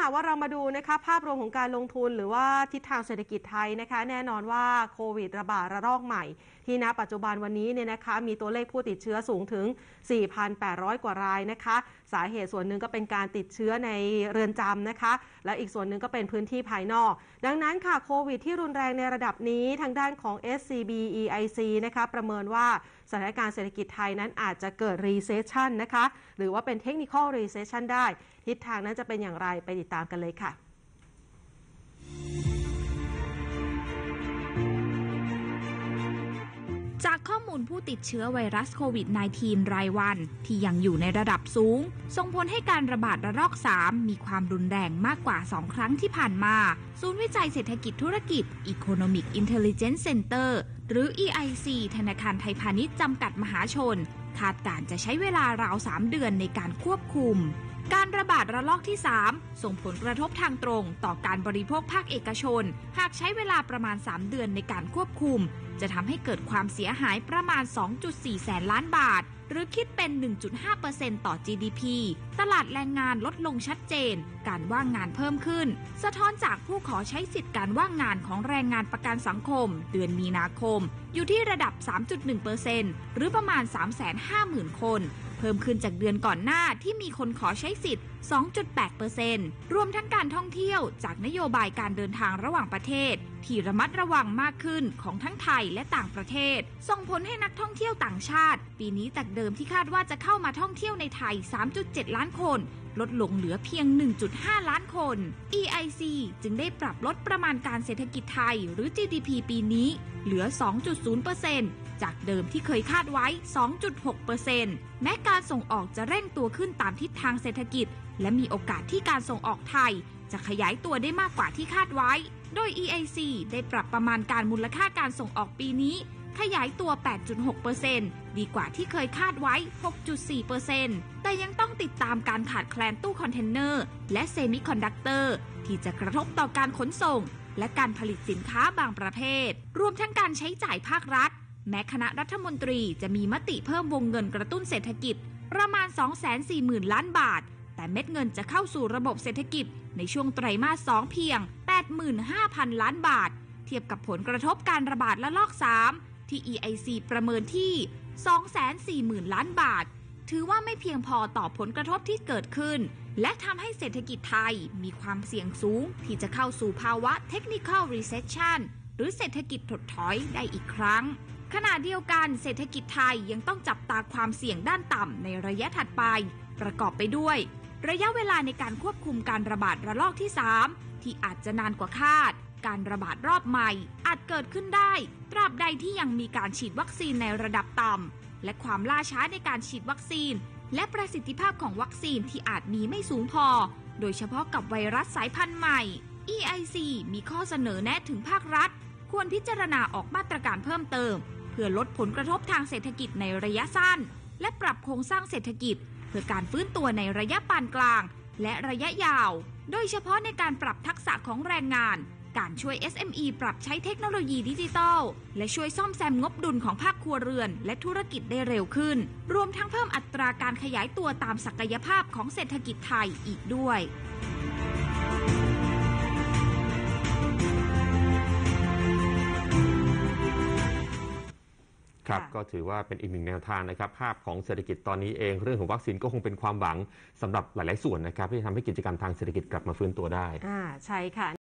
หากว่าเรามาดูนะคะภาพรวมของการลงทุนหรือว่าทิศทางเศรษฐกิจไทยนะคะ แน่นอนว่าโควิดระบาดระลอกใหม่ ที่ณปัจจุบันวันนี้เนี่ยนะคะมีตัวเลขผู้ติดเชื้อสูงถึง 4,800 กว่ารายนะคะ สาเหตุส่วนหนึ่งก็เป็นการติดเชื้อในเรือนจำนะคะ และอีกส่วนหนึ่งก็เป็นพื้นที่ภายนอก ดังนั้นค่ะโควิดที่รุนแรงในระดับนี้ทางด้านของ SCB EIC นะคะประเมินว่าสถานการณ์เศรษฐกิจไทยนั้นอาจจะเกิด recession นะคะ หรือว่าเป็น technical recession ได้ ทิศทางนั้นจะเป็นอย่างไรไปติดตามกันเลยค่ะ จากข้อมูลผู้ติดเชื้อไวรัสโควิด -19 รายวัน ที่ยังอยู่ในระดับสูง ส่งผลให้การระบาดระลอก 3 มีความรุนแรงมากกว่า 2 ครั้งที่ผ่านมา ศูนย์วิจัยเศรษฐกิจธุรกิจ Economic Intelligence Center หรือ EIC ธนาคารไทยพาณิชย์จำกัดมหาชน คาดการจะใช้เวลาราว 3 เดือนในการควบคุม การระบาดระลอกที่ 3 ส่งผลกระทบทางตรงต่อการบริโภคภาคเอกชน หากใช้เวลาประมาณ 3 เดือนในการควบคุม จะทำให้เกิดความเสียหายประมาณ 2.4 แสนล้านบาท หรือคิดเป็น 1.5%ต่อ GDP ตลาดแรงงานลดลงชัดเจน การว่างงานเพิ่มขึ้น สะท้อนจากผู้ขอใช้สิทธิการว่างงานของแรงงานประกันสังคม เดือนมีนาคม อยู่ที่ระดับ 3.1%หรือประมาณ 350,000 คน พิ่มขึ้นจากเดือนก่อนหน้าที่มีคนขอใช้สิทธิ์ 2.8%รวมทั้งการท่องเที่ยวจากนโยบายการเดินทางระหว่างประเทศ ที่ระมัดระวังมากขึ้นของทั้งไทยและต่างประเทศ ส่งผลให้นักท่องเที่ยวต่างชาติ ปีนี้จากเดิมที่คาดว่าจะเข้ามาท่องเที่ยวในไทย 3.7 ล้านคน ลดลงเหลือเพียง 1.5 ล้านคน EIC จึงได้ปรับลดประมาณการเศรษฐกิจไทยหรือ GDP ปีนี้ เหลือ 2.0%จากเดิมที่เคยคาดไว้ 2.6%แม้การส่งออกจะเร่งตัวขึ้นตามทิศทางเศรษฐกิจ และมีโอกาสที่การส่งออกไทย จะขยายตัวได้มากกว่าที่คาดไว้ โดย EIC ได้ปรับประมาณการมูลค่าการส่งออกปีนี้ ขยายตัว 8.6%ดีกว่าที่เคยคาดไว้ 6.4%แต่ยังต้องติดตามการขาดแคลนตู้คอนเทนเนอร์ และเซมิคอนดักเตอร์ ที่จะกระทบต่อการขนส่ง และการผลิตสินค้าบางประเภท รวมทั้งการใช้จ่ายภาครัฐ แม้คณะรัฐมนตรีจะมีมติเพิ่มวงเงินกระตุ้นเศรษฐกิจ ประมาณ 240,000 ล้านบาท แต่เม็ดเงินจะเข้าสู่ระบบเศรษฐกิจ ในช่วงไตรมาส 2 เพียง 85,000 ล้านบาทเทียบกับผลกระทบการระบาดระลอก 3 ที่ EIC ประเมินที่ 240,000 ล้านบาท ถือว่าไม่เพียงพอต่อผลกระทบที่เกิดขึ้น และทำให้เศรษฐกิจไทยมีความเสี่ยงสูง ที่จะเข้าสู่ภาวะ Technical Recession หรือเศรษฐกิจถดถอยได้อีกครั้ง ขณะเดียวกันเศรษฐกิจไทยยังต้องจับตาความเสี่ยงด้านต่ำในระยะถัดไป ประกอบไปด้วย ระยะเวลาในการควบคุมการระบาดระลอกที่ 3 ที่อาจจะนานกว่าคาด การระบาดรอบใหม่ อาจเกิดขึ้นได้ ตราบใดที่ยังมีการฉีดวัคซีนในระดับต่ำ และความล่าช้าในการฉีดวัคซีน และประสิทธิภาพของวัคซีนที่อาจมีไม่สูงพอ โดยเฉพาะกับไวรัสสายพันธุ์ใหม่ EIC มีข้อเสนอแนะถึงภาครัฐ ควรพิจารณาออกมาตรการเพิ่มเติม เพื่อลดผลกระทบทางเศรษฐกิจในระยะสั้น และปรับโครงสร้างเศรษฐกิจ เพื่อการฟื้นตัวในระยะปานกลาง และระยะยาว โดยเฉพาะในการปรับทักษะของแรงงาน การช่วย SME ปรับใช้เทคโนโลยีดิจิทัล และช่วยซ่อมแซมงบดุลของภาคครัวเรือน และธุรกิจได้เร็วขึ้น รวมทั้งเพิ่มอัตราการขยายตัวตามศักยภาพของเศรษฐกิจไทยอีกด้วย ครับค่ะก็ถือว่าเป็นอีกหนึ่งแนวทางนะครับ ภาพของเศรษฐกิจตอนนี้เองเรื่องของวัคซีนก็คงเป็นความหวังสำหรับหลาย ๆ ส่วนนะครับที่จะทำให้กิจกรรมทางเศรษฐกิจกลับมาฟื้นตัวได้อ่าใช่ค่ะ